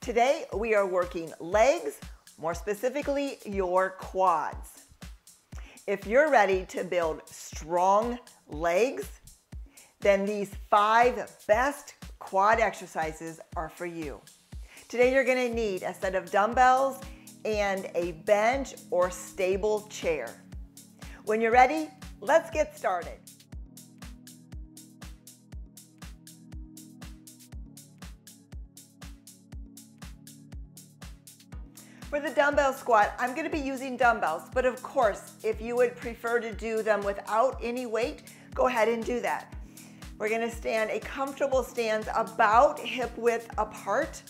Today we are working legs, more specifically your quads. If you're ready to build strong legs, then these five best quad exercises are for you. Today you're gonna need a set of dumbbells and a bench or stable chair. When you're ready, let's get started. For the dumbbell squat, I'm gonna be using dumbbells, but of course, if you would prefer to do them without any weight, go ahead and do that. We're gonna stand a comfortable stance about hip width apart.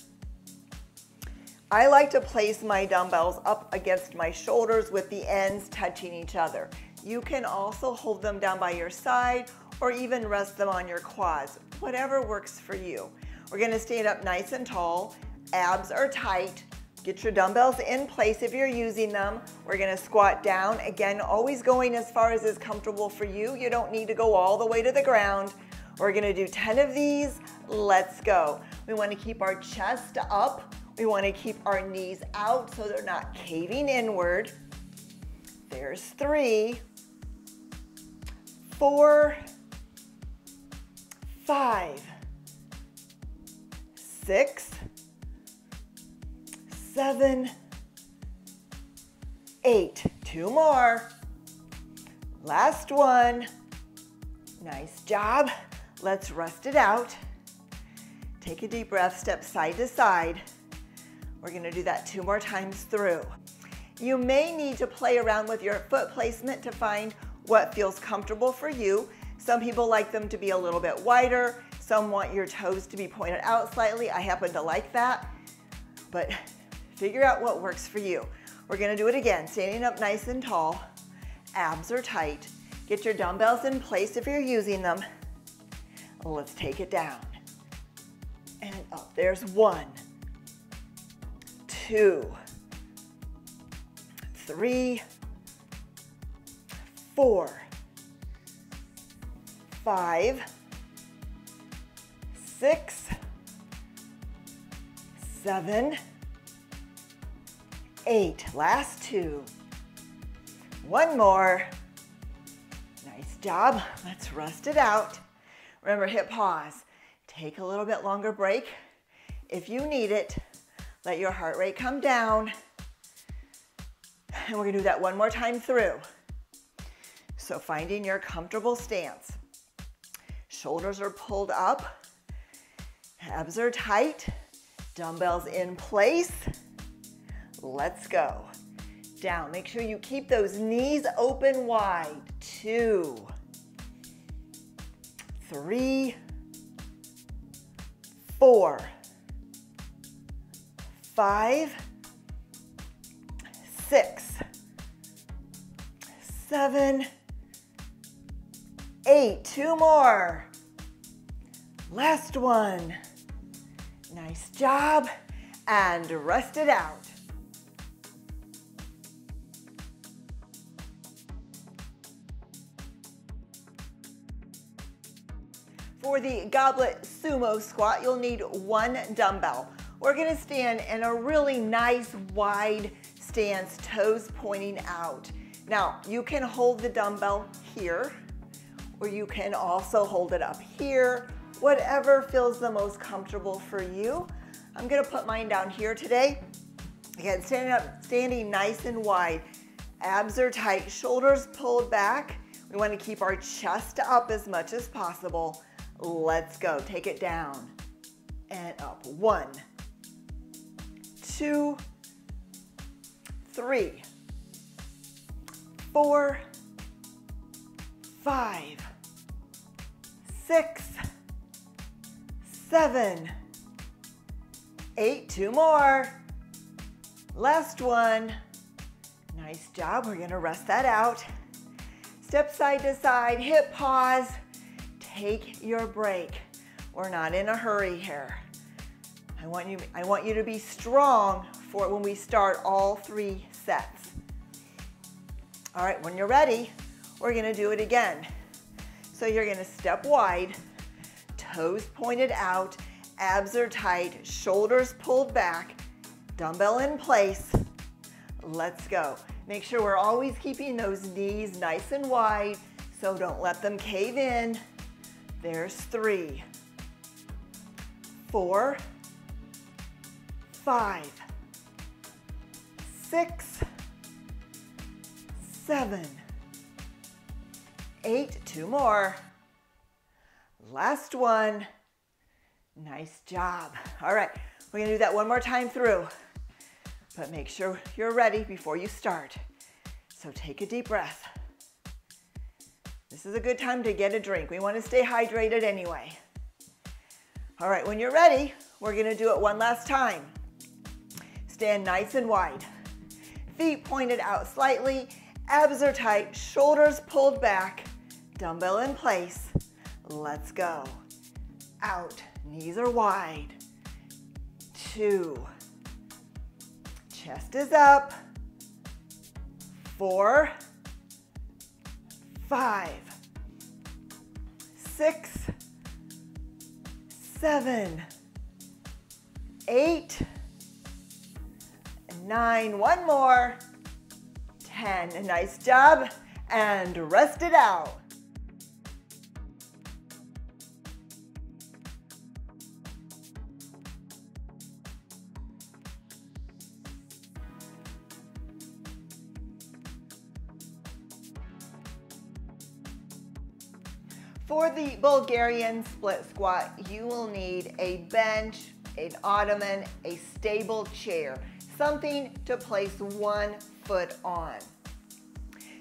I like to place my dumbbells up against my shoulders with the ends touching each other. You can also hold them down by your side or even rest them on your quads, whatever works for you. We're gonna stand up nice and tall, abs are tight, Get your dumbbells in place if you're using them. We're gonna squat down. Again, always going as far as is comfortable for you. You don't need to go all the way to the ground. We're gonna do 10 of these. Let's go. We wanna keep our chest up. We wanna keep our knees out so they're not caving inward. There's three, four, five, six, seven, eight. Two more. Last one. Nice job. Let's rest it out. Take a deep breath, step side to side. We're gonna do that two more times through. You may need to play around with your foot placement to find what feels comfortable for you. Some people like them to be a little bit wider. Some want your toes to be pointed out slightly. I happen to like that, but Figure out what works for you. We're gonna do it again, standing up nice and tall. Abs are tight. Get your dumbbells in place if you're using them. Let's take it down. And up. There's one, two, three, four, five, six, seven, eight. Last two. One more. Nice job. Let's rest it out. Remember, hip pause. Take a little bit longer break. If you need it, let your heart rate come down. And we're gonna do that one more time through. So finding your comfortable stance. Shoulders are pulled up, abs are tight, dumbbells in place. Let's go. Down. Make sure you keep those knees open wide. Two, three, four, five, six, seven, eight. Two more. Last one. Nice job. And rest it out. For the goblet sumo squat, you'll need one dumbbell. We're gonna stand in a really nice wide stance, toes pointing out. Now, you can hold the dumbbell here, or you can also hold it up here, whatever feels the most comfortable for you. I'm gonna put mine down here today. Again, standing up, standing nice and wide. Abs are tight, shoulders pulled back. We wanna keep our chest up as much as possible. Let's go. Take it down and up. One, two, three, four, five, six, seven, eight. Two more. Last one. Nice job. We're going to rest that out. Step side to side, hip pause. Take your break. We're not in a hurry here. I want you, I want you to be strong for when we start all three sets. All right, when you're ready, we're gonna do it again. So you're gonna step wide, toes pointed out, abs are tight, shoulders pulled back, dumbbell in place. Let's go. Make sure we're always keeping those knees nice and wide, so don't let them cave in. There's three, four, five, six, seven, eight, two more. Last one. Nice job. All right, we're gonna do that one more time through, but make sure you're ready before you start. So take a deep breath. Is a good time to get a drink. We wanna stay hydrated anyway. All right, when you're ready, we're gonna do it one last time. Stand nice and wide. Feet pointed out slightly, abs are tight, shoulders pulled back, dumbbell in place. Let's go. Out, knees are wide. Two. Chest is up. Four. Five. Six. Seven. Eight. Nine. One more. Ten. Nice job. And rest it out. For the Bulgarian split squat, you will need a bench, an ottoman, a stable chair, something to place one foot on.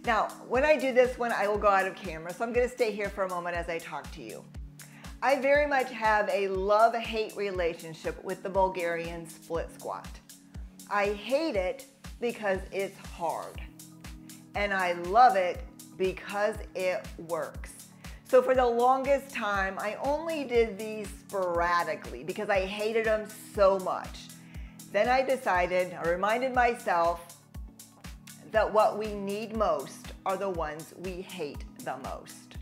Now, when I do this one, I will go out of camera, so I'm gonna stay here for a moment as I talk to you. I very much have a love-hate relationship with the Bulgarian split squat. I hate it because it's hard. And I love it because it works. So for the longest time, I only did these sporadically because I hated them so much. Then I decided, I reminded myself that what we need most are the ones we hate the most.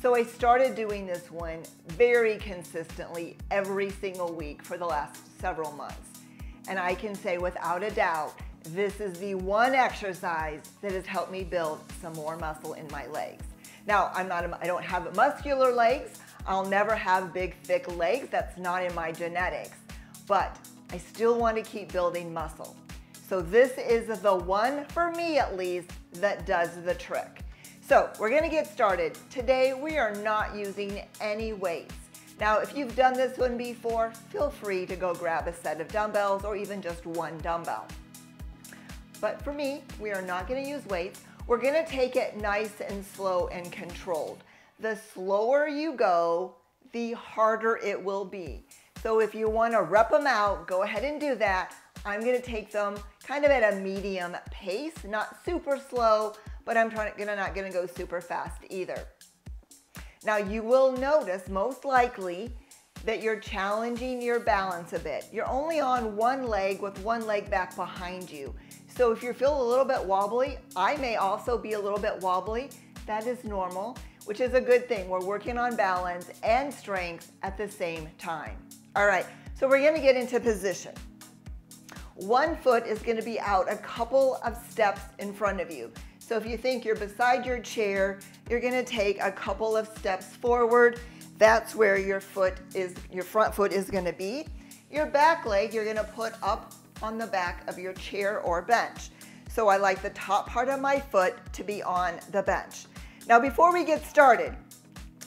So I started doing this one very consistently every single week for the last several months. And I can say without a doubt, this is the one exercise that has helped me build some more muscle in my legs. Now, I'm not, I don't have muscular legs. I'll never have big, thick legs. That's not in my genetics. But I still want to keep building muscle. So this is the one, for me at least, that does the trick. So we're gonna get started. Today, we are not using any weights. Now, if you've done this one before, feel free to go grab a set of dumbbells or even just one dumbbell. But for me, we are not gonna use weights. We're gonna take it nice and slow and controlled. The slower you go, the harder it will be. So if you wanna rep them out, go ahead and do that. I'm gonna take them kind of at a medium pace, not super slow, but I'm trying, gonna, not gonna go super fast either. Now you will notice most likely that you're challenging your balance a bit. You're only on one leg with one leg back behind you. So if you feel a little bit wobbly, I may also be a little bit wobbly. That is normal, which is a good thing. We're working on balance and strength at the same time. All right, so we're gonna get into position. One foot is gonna be out a couple of steps in front of you. So if you think you're beside your chair, you're gonna take a couple of steps forward. That's where your foot is, your front foot is gonna be. Your back leg, you're gonna put up on the back of your chair or bench. So I like the top part of my foot to be on the bench. Now before we get started,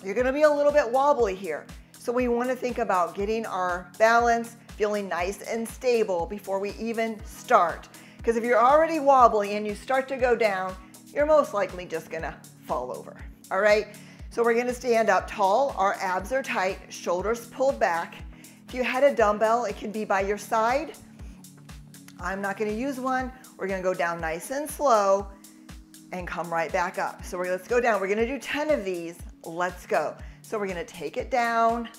you're gonna be a little bit wobbly here. So we wanna think about getting our balance, feeling nice and stable before we even start. Because if you're already wobbly and you start to go down, you're most likely just gonna fall over, all right? So we're gonna stand up tall, our abs are tight, shoulders pulled back. If you had a dumbbell, it can be by your side I'm not gonna use one. We're gonna go down nice and slow and come right back up. So we're, let's go down. We're gonna do 10 of these. Let's go. So we're gonna take it down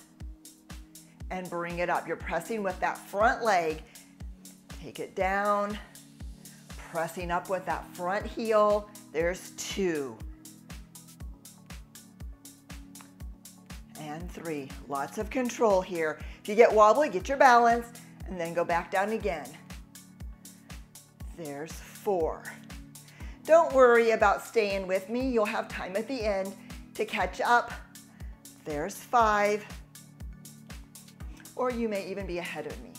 and bring it up. You're pressing with that front leg. Take it down, pressing up with that front heel. There's two. And three. Lots of control here. If you get wobbly, get your balance and then go back down again. There's four. Don't worry about staying with me. You'll have time at the end to catch up. There's five. Or you may even be ahead of me.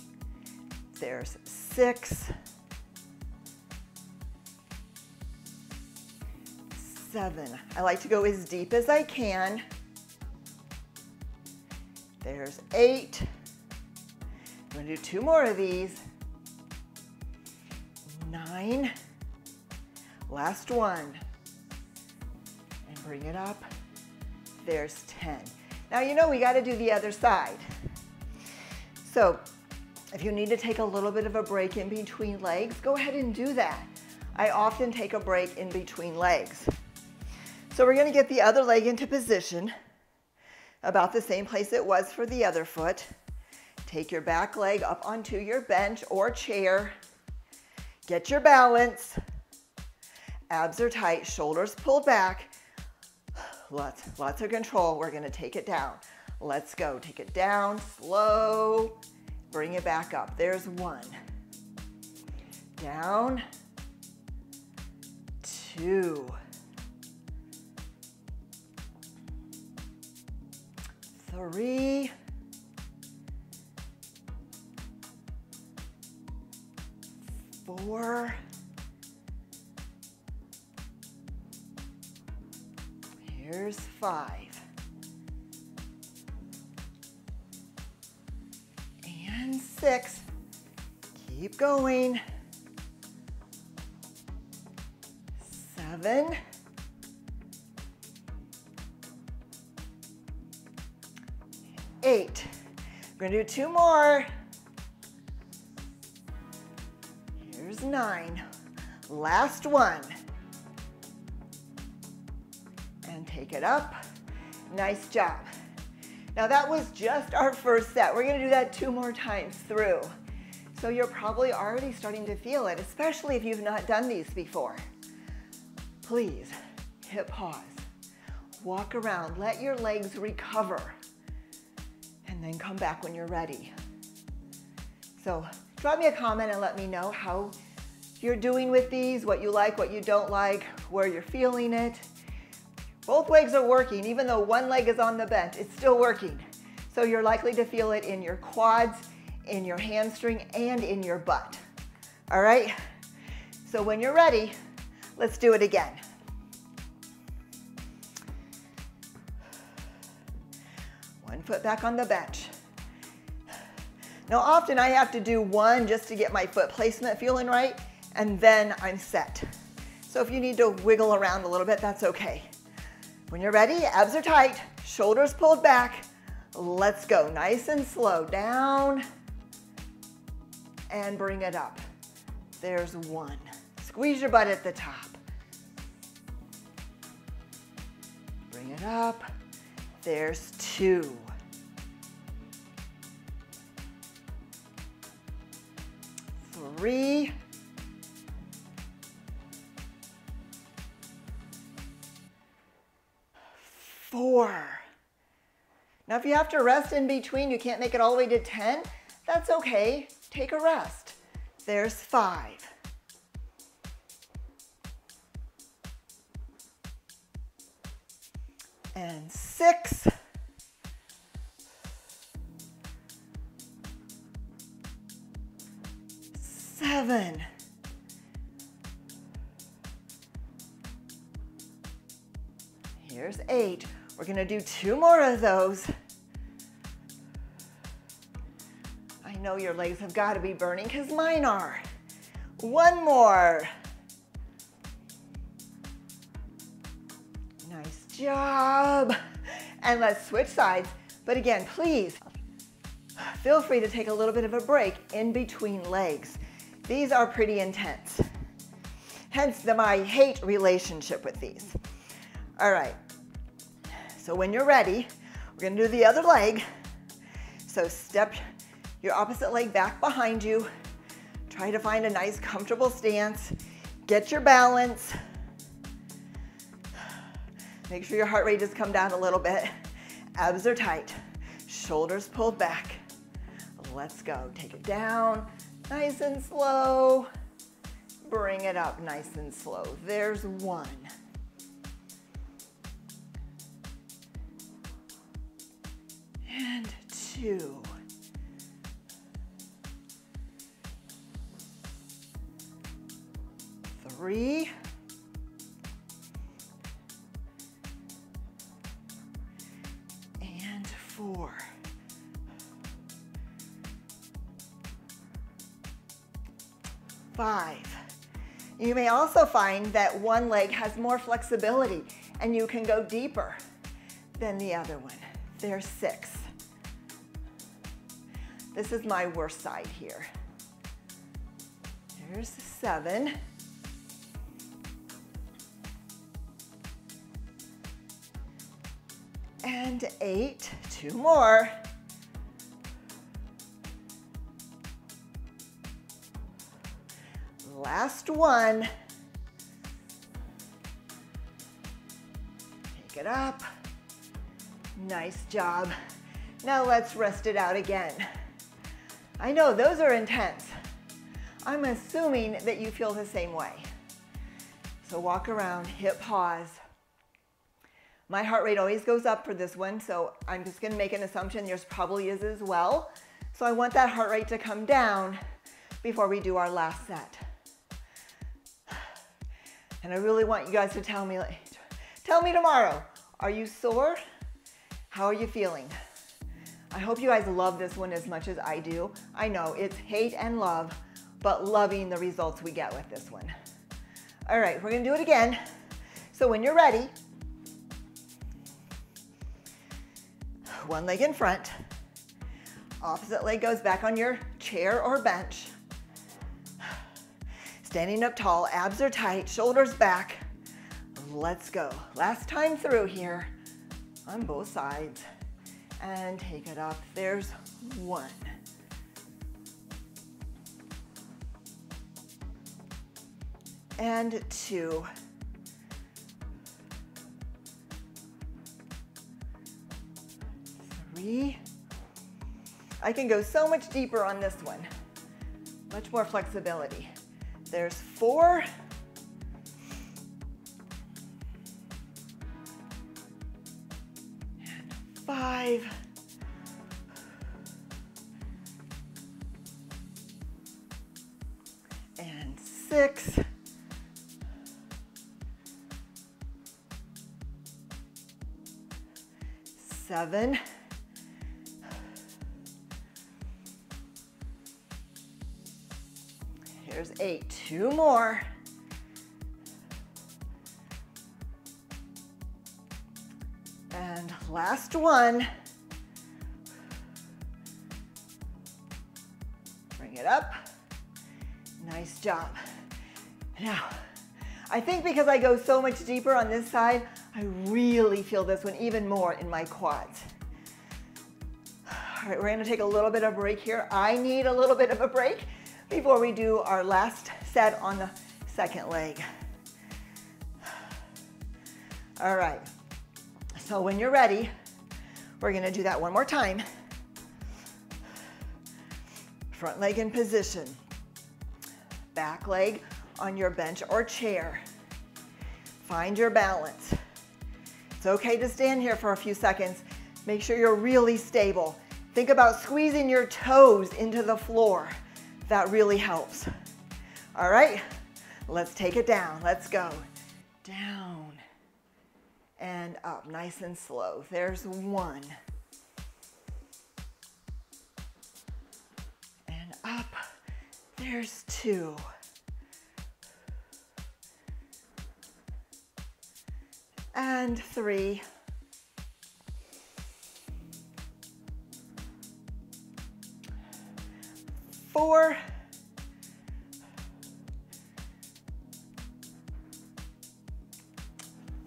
There's six. Seven. I like to go as deep as I can. There's eight. I'm gonna do two more of these. Nine. Last one. And bring it up. There's 10. Now you know we gotta do the other side. So if you need to take a little bit of a break in between legs, go ahead and do that. I often take a break in between legs. So we're gonna get the other leg into position, about the same place it was for the other foot. Take your back leg up onto your bench or chair. Get your balance. Abs are tight, shoulders pulled back. Lots, lots of control. We're gonna take it down. Let's go. Take it down, slow. Bring it back up. There's one. Down. Two. Three. Four. Here's five. And six. Keep going. Seven. Eight. We're gonna do two more. Nine. Last one. And take it up. Nice job. Now that was just our first set. We're gonna do that two more times through. So you're probably already starting to feel it, especially if you've not done these before. Please hit pause. Walk around, let your legs recover, and then come back when you're ready. So drop me a comment and let me know how you're doing with these, what you like, what you don't like, where you're feeling it. Both legs are working, even though one leg is on the bench, it's still working. So you're likely to feel it in your quads, in your hamstring, and in your butt. All right? So when you're ready, let's do it again. One foot back on the bench. Now often I have to do one just to get my foot placement feeling right, and then I'm set. So if you need to wiggle around a little bit, that's okay. When you're ready, abs are tight, shoulders pulled back. Let's go, nice and slow, down and bring it up. There's one. Squeeze your butt at the top. Bring it up. There's two. Three. Four. Now, if you have to rest in between, you can't make it all the way to 10, that's okay. Take a rest. There's five. And six. Seven. Here's eight. We're gonna do two more of those. I know your legs have gotta be burning because mine are. One more. Nice job. And let's switch sides. But again, please, feel free to take a little bit of a break in between legs. These are pretty intense. Hence the my hate relationship with these. All right, so when you're ready, we're gonna do the other leg. So step your opposite leg back behind you. Try to find a nice comfortable stance. Get your balance. Make sure your heart rate has come down a little bit. Abs are tight. Shoulders pulled back. Let's go. Take it down, nice and slow. Bring it up nice and slow. There's one. And two. Three. And four. Five. You may also find that one leg has more flexibility and you can go deeper than the other one. There's six. This is my worst side here. There's seven. And eight, two more. Last one. Take it up. Nice job. Now let's rest it out again. I know those are intense. I'm assuming that you feel the same way. So walk around, hip pause. My heart rate always goes up for this one, so I'm just gonna make an assumption yours probably is as well. So I want that heart rate to come down before we do our last set. And I really want you guys to tell me, tell me tomorrow, are you sore? How are you feeling? I hope you guys love this one as much as I do. I know it's hate and love, but loving the results we get with this one. All right, we're gonna do it again. So when you're ready, one leg in front, opposite leg goes back on your chair or bench. Standing up tall, abs are tight, shoulders back. Let's go. Last time through here on both sides. And take it up. There's one. And two. Three. I can go so much deeper on this one. Much more flexibility. There's four. Five. And six. Seven. Here's eight, two more. Last one. Bring it up. Nice job. Now, I think because I go so much deeper on this side, I really feel this one even more in my quads. All right, we're gonna take a little bit of a break here. I need a little bit of a break before we do our last set on the second leg. All right, so when you're ready, we're gonna do that one more time. Front leg in position. Back leg on your bench or chair. Find your balance. It's okay to stand here for a few seconds. Make sure you're really stable. Think about squeezing your toes into the floor. That really helps. All right, let's take it down. Let's go. Down and up, nice and slow. There's one. And up, there's two. And three. four,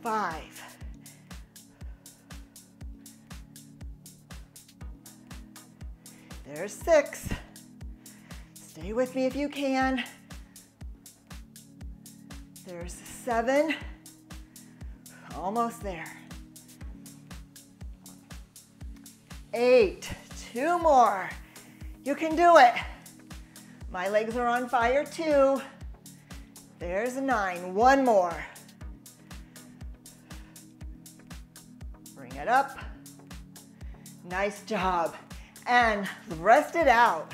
five, there's six. Stay with me if you can. There's seven, almost there. Eight, two more. You can do it. My legs are on fire too. There's nine, one more. Bring it up. Nice job. And rest it out.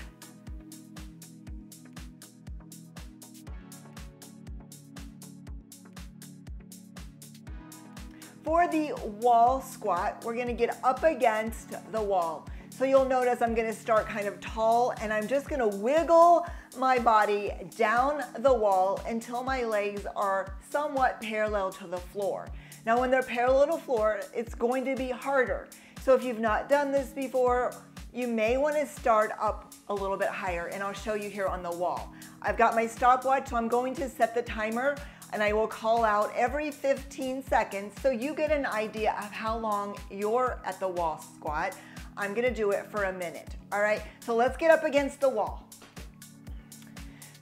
For the wall squat, we're gonna get up against the wall. So you'll notice I'm gonna start kind of tall and I'm just gonna wiggle my body down the wall until my legs are somewhat parallel to the floor. Now when they're parallel to the floor, it's going to be harder. So if you've not done this before, you may wanna start up a little bit higher and I'll show you here on the wall. I've got my stopwatch, so I'm going to set the timer and I will call out every 15 seconds so you get an idea of how long you're at the wall squat. I'm gonna do it for a minute, all right? So let's get up against the wall.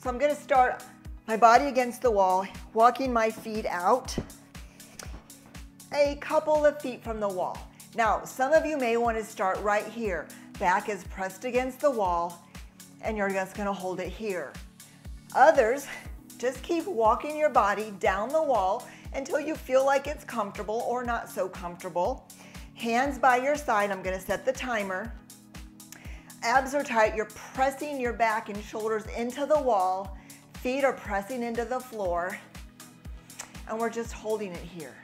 So I'm gonna start my body against the wall, walking my feet out a couple of feet from the wall. Now, some of you may wanna start right here. Back is pressed against the wall and you're just gonna hold it here. Others just keep walking your body down the wall until you feel like it's comfortable or not so comfortable. Hands by your side, I'm gonna set the timer. Abs are tight, you're pressing your back and shoulders into the wall. Feet are pressing into the floor. And we're just holding it here.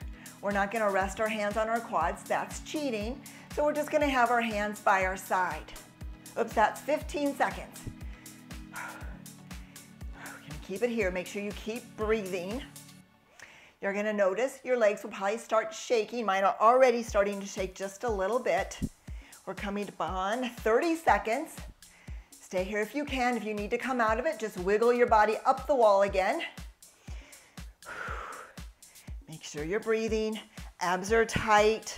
We're not gonna rest our hands on our quads, that's cheating. So we're just gonna have our hands by our side. Oops, that's 15 seconds. Keep it here. Make sure you keep breathing. You're gonna notice your legs will probably start shaking. Mine are already starting to shake just a little bit. We're coming on 30 seconds. Stay here if you can. If you need to come out of it, just wiggle your body up the wall again. Sure you're breathing. Abs are tight.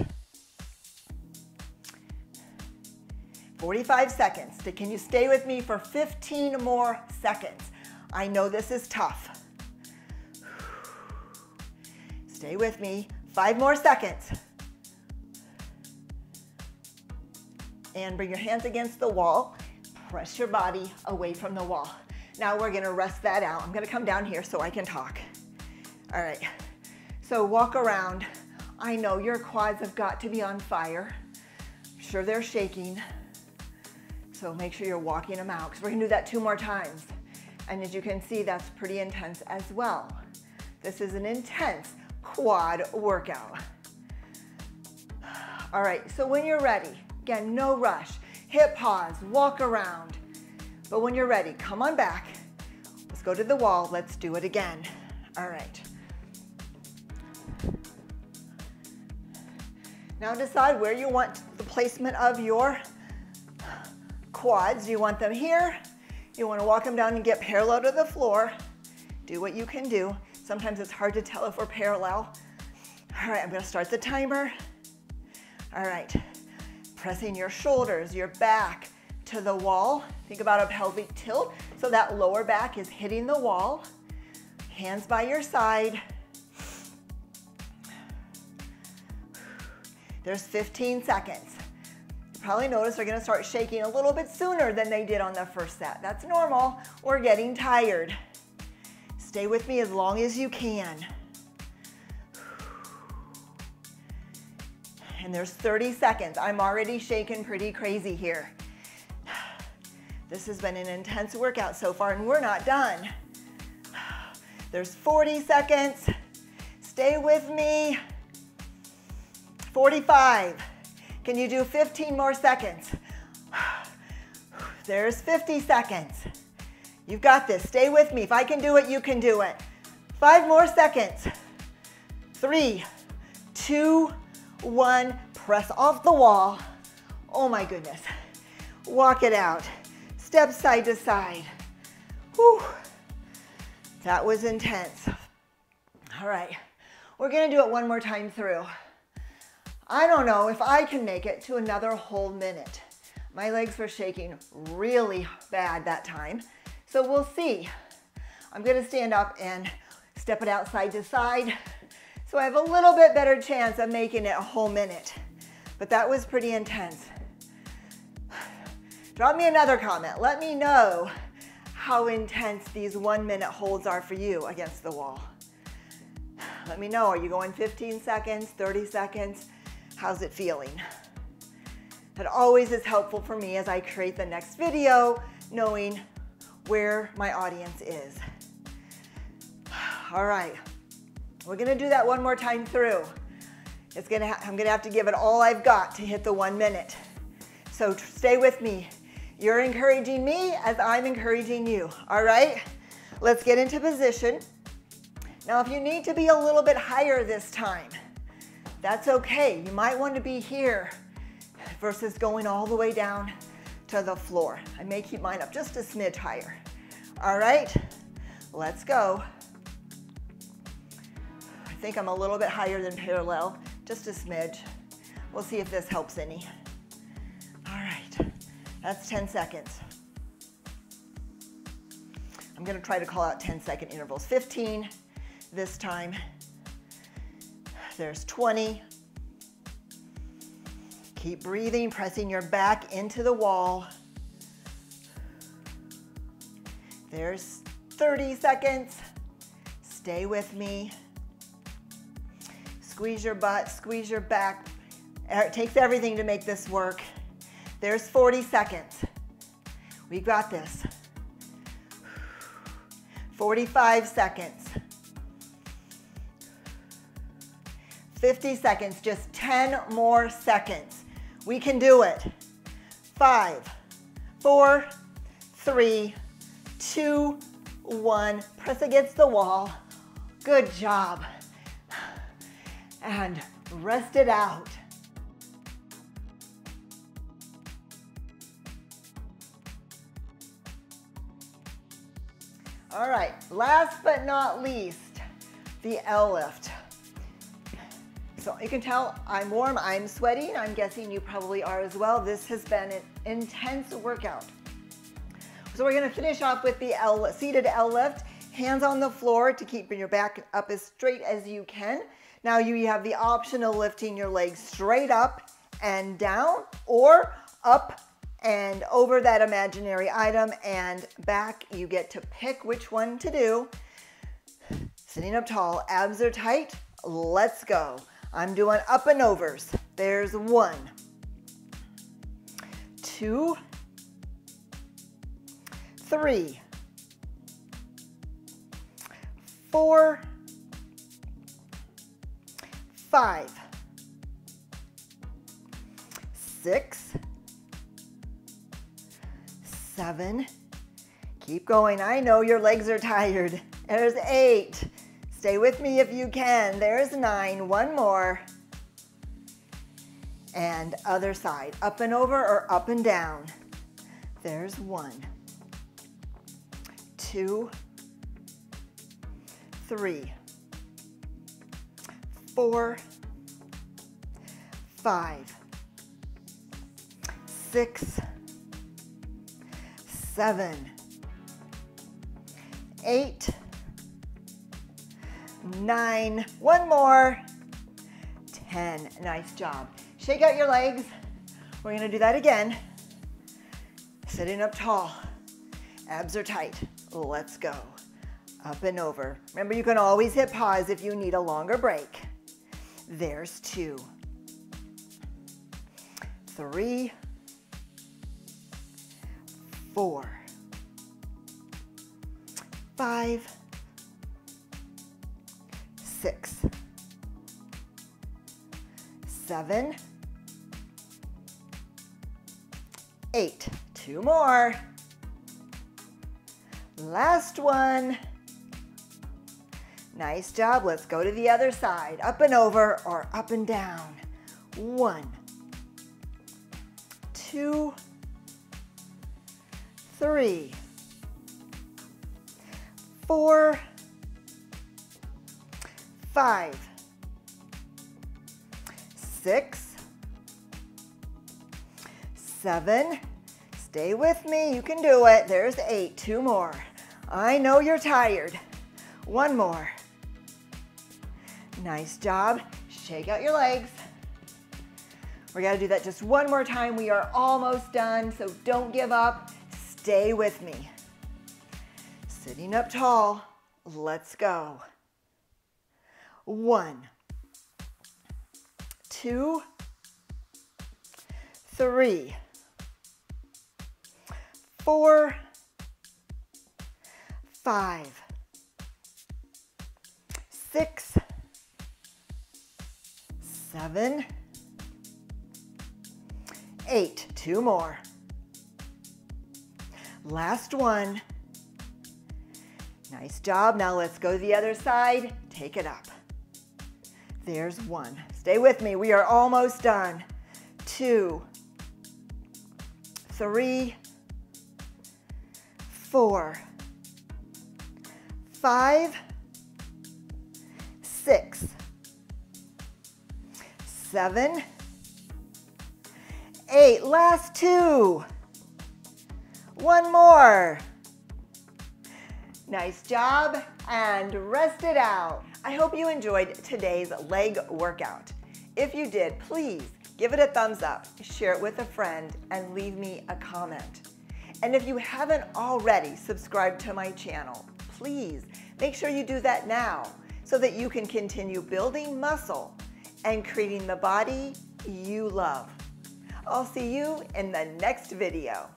45 seconds. Can you stay with me for 15 more seconds? I know this is tough. Stay with me. Five more seconds. And bring your hands against the wall. Press your body away from the wall. Now we're gonna rest that out. I'm gonna come down here so I can talk. All right, so walk around. I know your quads have got to be on fire. I'm sure they're shaking. So make sure you're walking them out because we're gonna do that two more times. And as you can see, that's pretty intense as well. This is an intense quad workout. All right, so when you're ready, again, no rush, hip pause, walk around. But when you're ready, come on back. Let's go to the wall, let's do it again. All right. Now decide where you want the placement of your quads. You want them here? You wanna walk them down and get parallel to the floor. Do what you can do. Sometimes it's hard to tell if we're parallel. All right, I'm gonna start the timer. All right, pressing your shoulders, your back to the wall. Think about a pelvic tilt. So that lower back is hitting the wall. Hands by your side. There's 15 seconds You probably notice they're gonna start shaking a little bit sooner than they did on the first set. That's normal. We're getting tired. Stay with me as long as you can. And there's 30 seconds. I'm already shaking pretty crazy here. This has been an intense workout so far and we're not done. There's 40 seconds. Stay with me. 45. Can you do 15 more seconds? There's 50 seconds. You've got this. Stay with me. If I can do it, you can do it. Five more seconds. Three, two, one. Press off the wall. Oh my goodness. Walk it out. Step side to side. Whew. That was intense. All right. We're going to do it one more time through. I don't know if I can make it to another whole minute. My legs were shaking really bad that time. So we'll see. I'm gonna stand up and step it out side to side. So I have a little bit better chance of making it a whole minute. But that was pretty intense. Drop me another comment. Let me know how intense these one minute holds are for you against the wall. Let me know, are you going 15 seconds, 30 seconds? How's it feeling? That always is helpful for me as I create the next video, knowing where my audience is. All right, we're gonna do that one more time through. It's gonna I'm gonna have to give it all I've got to hit the one minute. So stay with me. You're encouraging me as I'm encouraging you, all right? Let's get into position. Now, if you need to be a little bit higher this time, that's okay. You might want to be here versus going all the way down to the floor. I may keep mine up just a smidge higher. All right, let's go. I think I'm a little bit higher than parallel, just a smidge. We'll see if this helps any. All right, that's 10 seconds. I'm gonna try to call out 10 second intervals. 15 this time. There's 20. Keep breathing, pressing your back into the wall. There's 30 seconds. Stay with me. Squeeze your butt, squeeze your back. Er, it takes everything to make this work. There's 40 seconds. We got this. 45 seconds. 50 seconds, just 10 more seconds. We can do it. Five, four, three, two, one. Press against the wall. Good job. And rest it out. All right, last but not least, the L lift. So you can tell I'm warm, I'm sweating. I'm guessing you probably are as well. This has been an intense workout. So we're gonna finish off with the L, seated L lift. Hands on the floor to keep your back up as straight as you can. Now you have the option of lifting your legs straight up and down or up and over that imaginary item and back. You get to pick which one to do. Sitting up tall, abs are tight. Let's go. I'm doing up and overs. There's one, two, three, four, five, six, seven. Keep going. I know your legs are tired. There's eight. Stay with me if you can. There's nine, one more. And other side, up and over or up and down. There's one, two, three, four, five, six, seven, eight, nine, one more, 10. Nice job. Shake out your legs. We're gonna do that again. Sitting up tall. Abs are tight. Let's go. Up and over. Remember, you can always hit pause if you need a longer break. There's two. Three. Four. Five six, seven, eight. Two more. Last one. Nice job. Let's go to the other side. Up and over or up and down. One, two, three, four, five, six, seven, stay with me, you can do it. There's eight, two more. I know you're tired. One more. Nice job. Shake out your legs. We're gonna do that just one more time. We are almost done, so don't give up. Stay with me. Sitting up tall, let's go. One, two, three, four, five, six, seven, eight. Two more. Last one. Nice job. Now let's go to the other side. Take it up. There's one. Stay with me. We are almost done. Two, three, four, five, six, seven, eight. Last two. One more. Nice job and rest it out. I hope you enjoyed today's leg workout. If you did, please give it a thumbs up, share it with a friend, and leave me a comment. And if you haven't already subscribed to my channel, please make sure you do that now so that you can continue building muscle and creating the body you love. I'll see you in the next video.